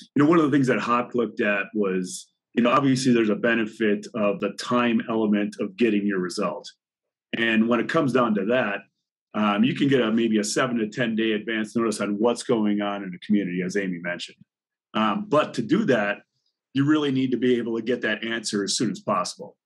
you know, one of the things that Hach looked at was, you know, obviously there's a benefit of the time element of getting your result. And when it comes down to that, um, you can get a maybe a seven to 10 day advance notice on what's going on in the community, as Amy mentioned. Um, but to do that, you really need to be able to get that answer as soon as possible.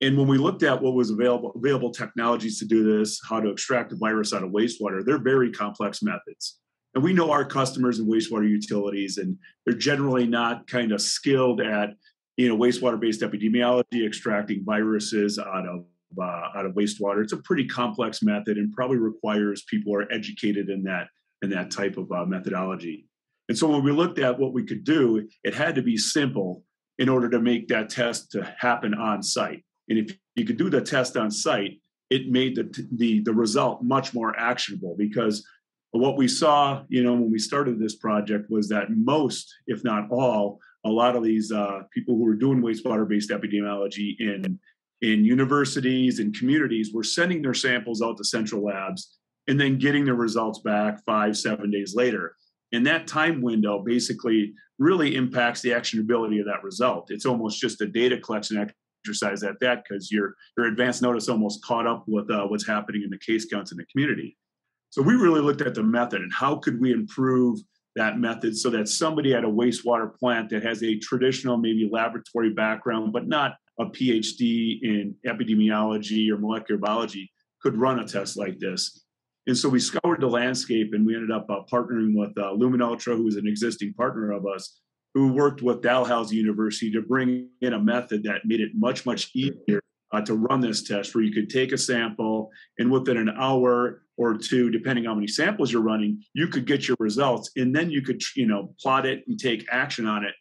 And when we looked at what was available, available technologies to do this, how to extract the virus out of wastewater, they're very complex methods. And we know our customers and wastewater utilities, and they're generally not kind of skilled at, you know, wastewater-based epidemiology, extracting viruses out of uh, out of wastewater. It's a pretty complex method, and probably requires people are educated in that in that type of uh, methodology. And so when we looked at what we could do, it had to be simple in order to make that test to happen on site. And if you could do the test on site, it made the, the, the result much more actionable because what we saw, you know, when we started this project was that most, if not all, a lot of these uh, people who were doing wastewater-based epidemiology in in universities and communities were sending their samples out to central labs and then getting the results back five, seven days later. And that time window basically really impacts the actionability of that result. It's almost just a data collection exercise at that because your your advance notice almost caught up with uh, what's happening in the case counts in the community. So we really looked at the method and how could we improve that method so that somebody at a wastewater plant that has a traditional maybe laboratory background but not a PhD in epidemiology or molecular biology could run a test like this. And so we scoured the landscape and we ended up uh, partnering with uh, Luminultra, who is an existing partner of us, who worked with Dalhousie University to bring in a method that made it much, much easier uh, to run this test where you could take a sample and within an hour or two, depending on how many samples you're running, you could get your results. And then you could, you know, plot it and take action on it